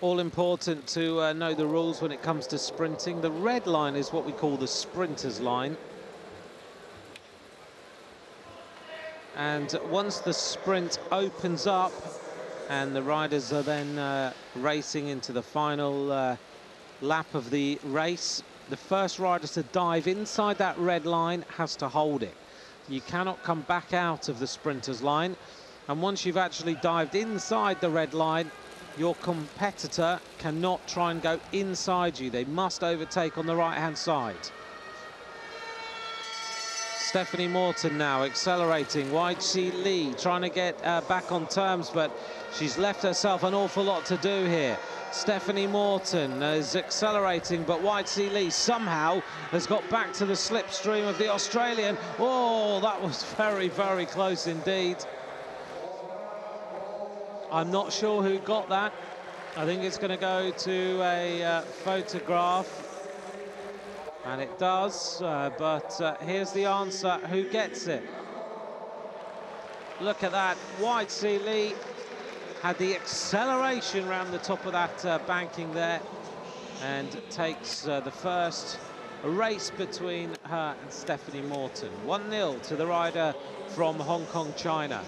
all important to uh, know the rules when it comes to sprinting. The red line is what we call the sprinter's line. And once the sprint opens up and the riders are then uh, racing into the final uh, lap of the race, the first rider to dive inside that red line has to hold it. You cannot come back out of the sprinter's line. And once you've actually dived inside the red line, your competitor cannot try and go inside you. They must overtake on the right-hand side. Stephanie Morton now accelerating. Sze Lee trying to get uh, back on terms, but she's left herself an awful lot to do here. Stephanie Morton is accelerating, but Sze Lee somehow has got back to the slipstream of the Australian. Oh, that was very, very close indeed. I'm not sure who got that. I think it's going to go to a uh, photograph. And it does, uh, but uh, here's the answer. Who gets it? Look at that. Wai Sze Lee had the acceleration around the top of that uh, banking there and takes uh, the first race between her and Stephanie Morton. 1-0 to the rider from Hong Kong, China.